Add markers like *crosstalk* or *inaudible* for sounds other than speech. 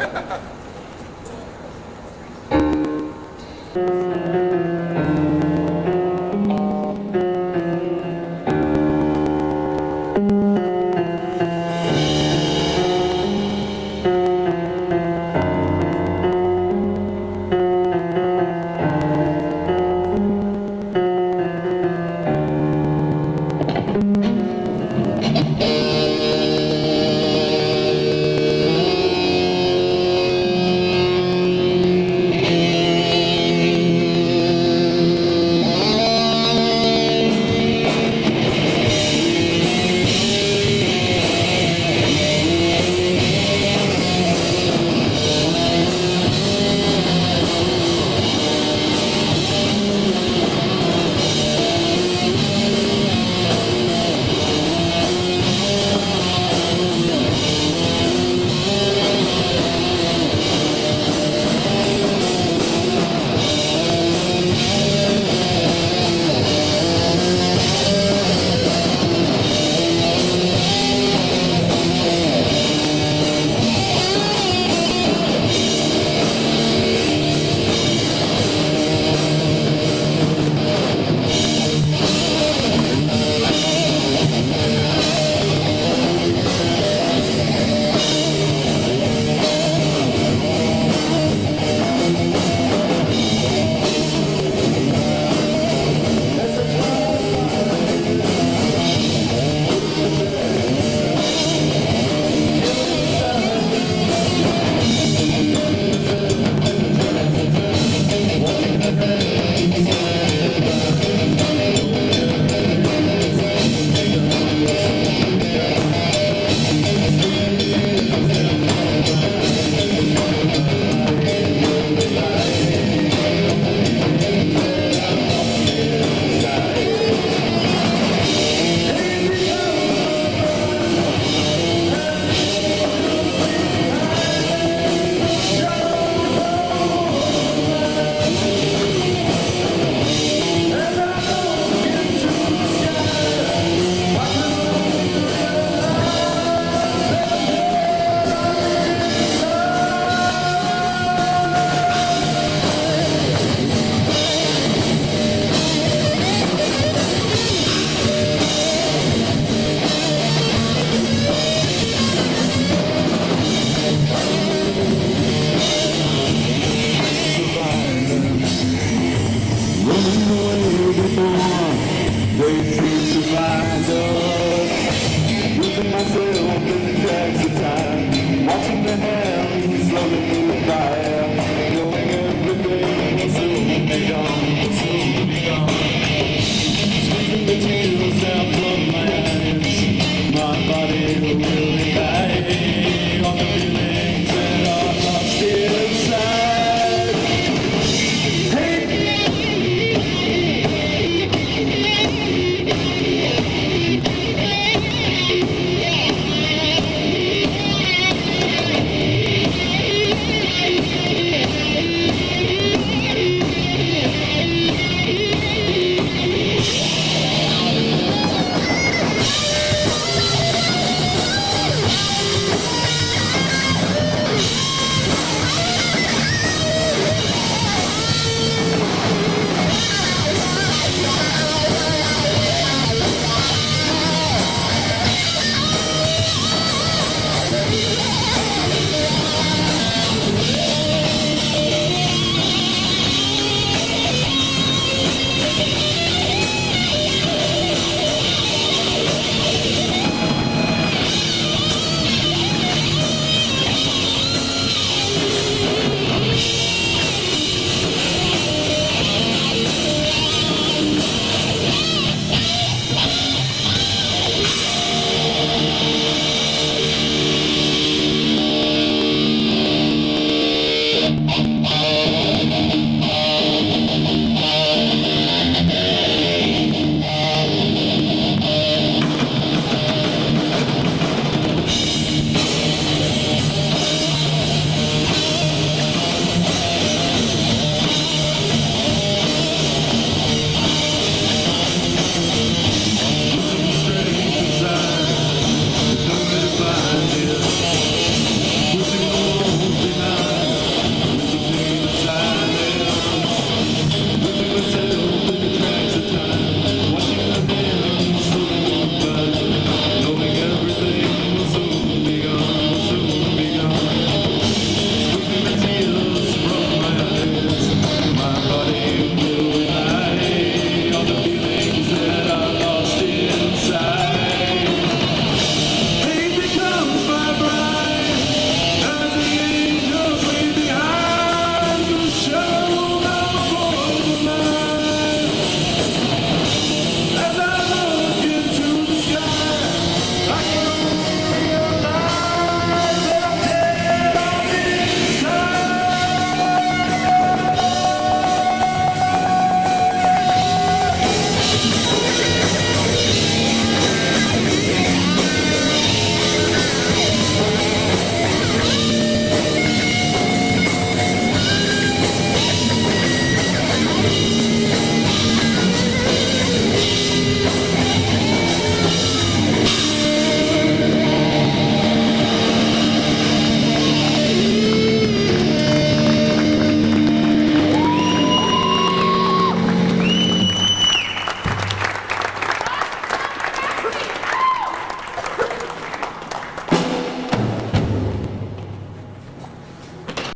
ね *laughs* They see